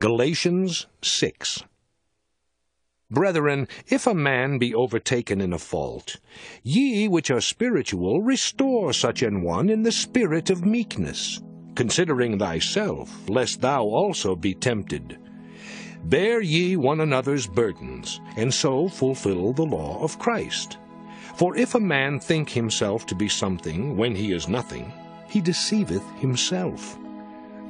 Galatians 6 Brethren, if a man be overtaken in a fault, ye which are spiritual restore such an one in the spirit of meekness, considering thyself, lest thou also be tempted. Bear ye one another's burdens, and so fulfill the law of Christ. For if a man think himself to be something when he is nothing, he deceiveth himself.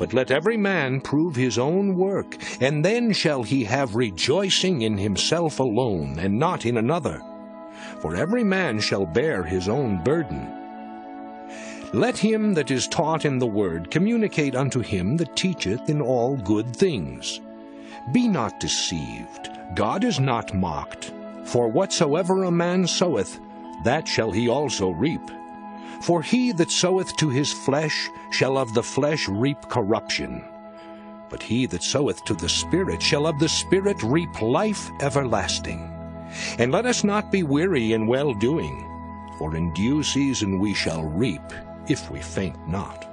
But let every man prove his own work, and then shall he have rejoicing in himself alone, and not in another. For every man shall bear his own burden. Let him that is taught in the word communicate unto him that teacheth in all good things. Be not deceived, God is not mocked. For whatsoever a man soweth, that shall he also reap. For he that soweth to his flesh shall of the flesh reap corruption. But he that soweth to the Spirit shall of the Spirit reap life everlasting. And let us not be weary in well doing, for in due season we shall reap, if we faint not.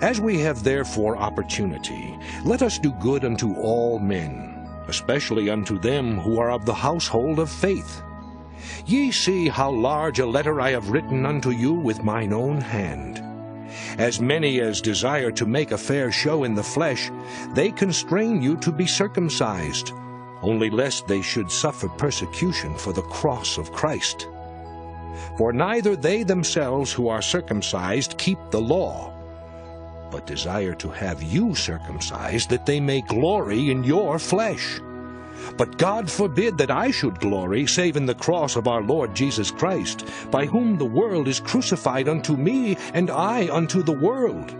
As we have therefore opportunity, let us do good unto all men, especially unto them who are of the household of faith. Ye see how large a letter I have written unto you with mine own hand. As many as desire to make a fair show in the flesh, they constrain you to be circumcised, only lest they should suffer persecution for the cross of Christ. For neither they themselves who are circumcised keep the law, but desire to have you circumcised, that they may glory in your flesh. But God forbid that I should glory, save in the cross of our Lord Jesus Christ, by whom the world is crucified unto me, and I unto the world.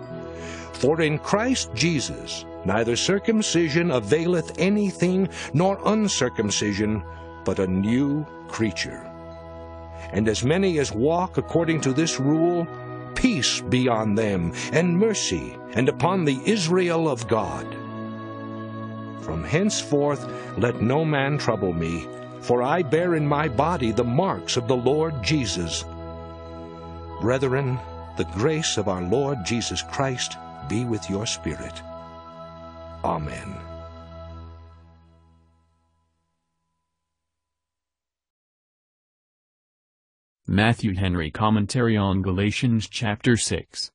For in Christ Jesus neither circumcision availeth anything, nor uncircumcision, but a new creature. And as many as walk according to this rule, peace be on them, and mercy, and upon the Israel of God. From henceforth let no man trouble me, for I bear in my body the marks of the Lord Jesus. Brethren, the grace of our Lord Jesus Christ be with your spirit. Amen. Matthew Henry Commentary on Galatians chapter 6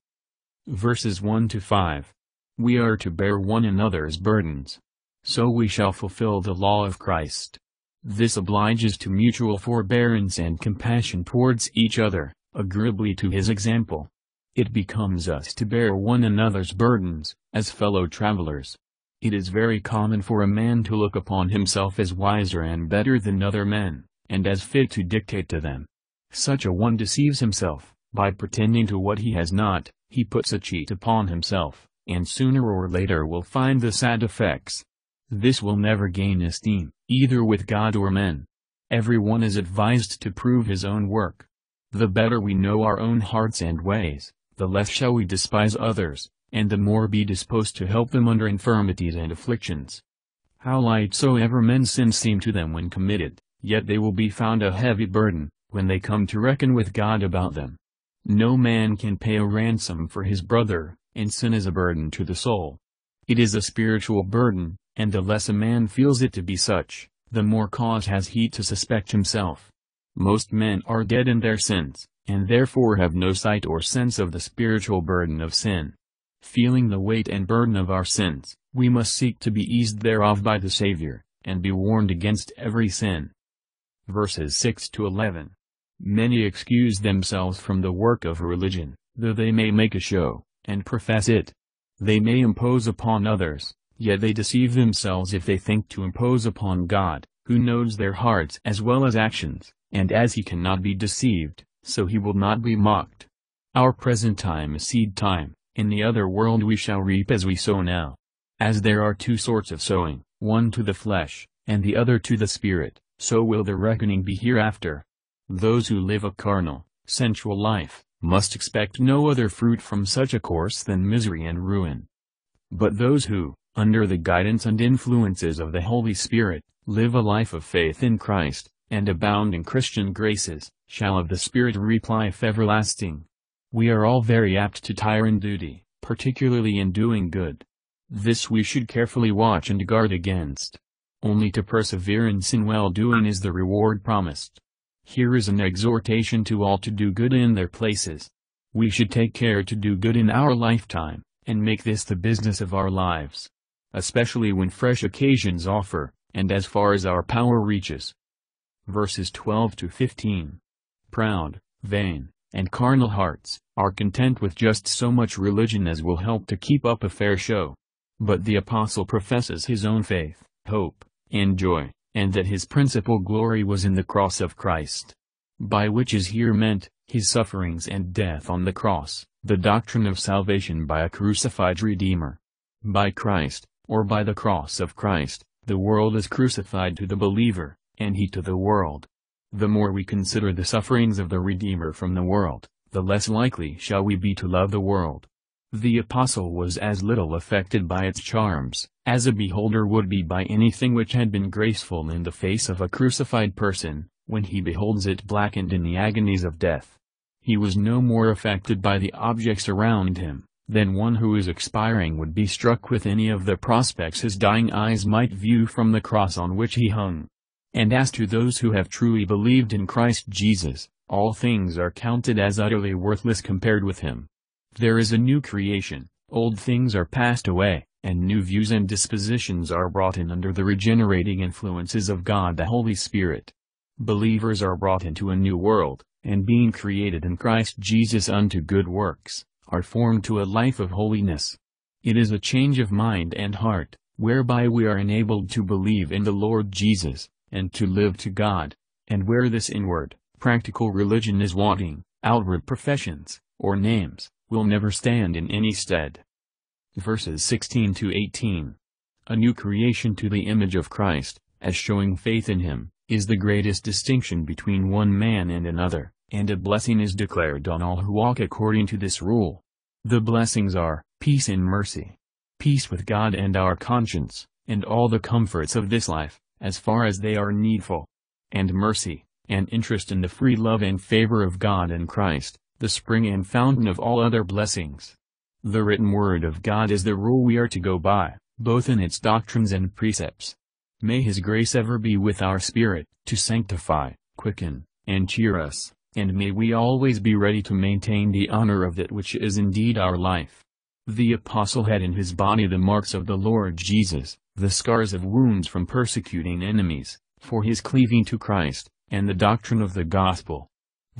verses 1 to 5. We are to bear one another's burdens so we shall fulfill the law of Christ. This obliges to mutual forbearance and compassion towards each other, agreeably to his example. It becomes us to bear one another's burdens, as fellow travelers. It is very common for a man to look upon himself as wiser and better than other men, and as fit to dictate to them. Such a one deceives himself, by pretending to what he has not, he puts a cheat upon himself, and sooner or later will find the sad effects. This will never gain esteem, either with God or men. Everyone is advised to prove his own work. The better we know our own hearts and ways, the less shall we despise others, and the more be disposed to help them under infirmities and afflictions. How light soever men's sins seem to them when committed, yet they will be found a heavy burden, when they come to reckon with God about them. No man can pay a ransom for his brother, and sin is a burden to the soul. It is a spiritual burden, and the less a man feels it to be such, the more cause has he to suspect himself. Most men are dead in their sins, and therefore have no sight or sense of the spiritual burden of sin. Feeling the weight and burden of our sins, we must seek to be eased thereof by the Savior, and be warned against every sin. Verses 6 to 11. Many excuse themselves from the work of religion, though they may make a show, and profess it. They may impose upon others, Yet they deceive themselves if they think to impose upon God, who knows their hearts as well as actions, and as he cannot be deceived, so he will not be mocked. Our present time is seed time, in the other world we shall reap as we sow now. As there are two sorts of sowing, one to the flesh, and the other to the spirit, so will the reckoning be hereafter. Those who live a carnal, sensual life, must expect no other fruit from such a course than misery and ruin. But those who, under the guidance and influences of the Holy Spirit, live a life of faith in Christ, and abound in Christian graces, shall of the Spirit reap life everlasting. We are all very apt to tire in duty, particularly in doing good. This we should carefully watch and guard against. Only to perseverance in well-doing is the reward promised. Here is an exhortation to all to do good in their places. We should take care to do good in our lifetime, and make this the business of our lives. Especially when fresh occasions offer, and as far as our power reaches. Verses 12 to 15. Proud, vain, and carnal hearts, are content with just so much religion as will help to keep up a fair show. But the apostle professes his own faith, hope, and joy, and that his principal glory was in the cross of Christ. By which is here meant, his sufferings and death on the cross, the doctrine of salvation by a crucified Redeemer. By Christ, or by the cross of Christ, the world is crucified to the believer, and he to the world. The more we consider the sufferings of the Redeemer from the world, the less likely shall we be to love the world. The apostle was as little affected by its charms, as a beholder would be by anything which had been graceful in the face of a crucified person, when he beholds it blackened in the agonies of death. He was no more affected by the objects around him, than one who is expiring would be struck with any of the prospects his dying eyes might view from the cross on which he hung. And as to those who have truly believed in Christ Jesus, all things are counted as utterly worthless compared with him. There is a new creation, old things are passed away, and new views and dispositions are brought in under the regenerating influences of God the Holy Spirit. Believers are brought into a new world, and being created in Christ Jesus unto good works, are formed to a life of holiness. It is a change of mind and heart, whereby we are enabled to believe in the Lord Jesus, and to live to God, and where this inward, practical religion is wanting, outward professions, or names, will never stand in any stead. Verses 16 to 18. A new creation to the image of Christ, as showing faith in him, is the greatest distinction between one man and another, and a blessing is declared on all who walk according to this rule. The blessings are, peace and mercy. Peace with God and our conscience, and all the comforts of this life, as far as they are needful. And mercy, and interest in the free love and favor of God and Christ, the spring and fountain of all other blessings. The written word of God is the rule we are to go by, both in its doctrines and precepts. May His grace ever be with our spirit, to sanctify, quicken, and cheer us, and may we always be ready to maintain the honor of that which is indeed our life. The apostle had in his body the marks of the Lord Jesus, the scars of wounds from persecuting enemies, for his cleaving to Christ, and the doctrine of the gospel.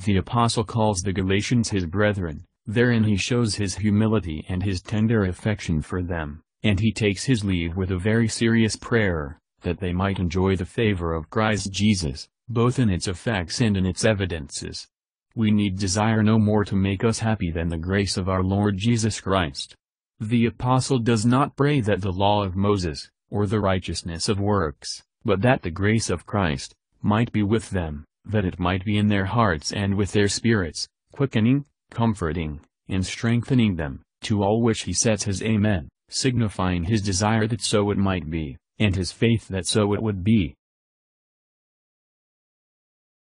The apostle calls the Galatians his brethren, therein he shows his humility and his tender affection for them, and he takes his leave with a very serious prayer, that they might enjoy the favor of Christ Jesus, both in its effects and in its evidences. We need desire no more to make us happy than the grace of our Lord Jesus Christ. The apostle does not pray that the law of Moses, or the righteousness of works, but that the grace of Christ, might be with them, that it might be in their hearts and with their spirits, quickening, comforting, and strengthening them, to all which he sets his Amen, signifying his desire that so it might be and his faith that so it would be.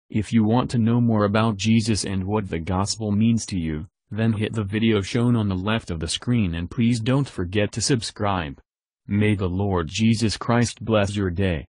If you want to know more about Jesus and what the gospel means to you, then hit the video shown on the left of the screen and please don't forget to subscribe. May the Lord Jesus Christ bless your day.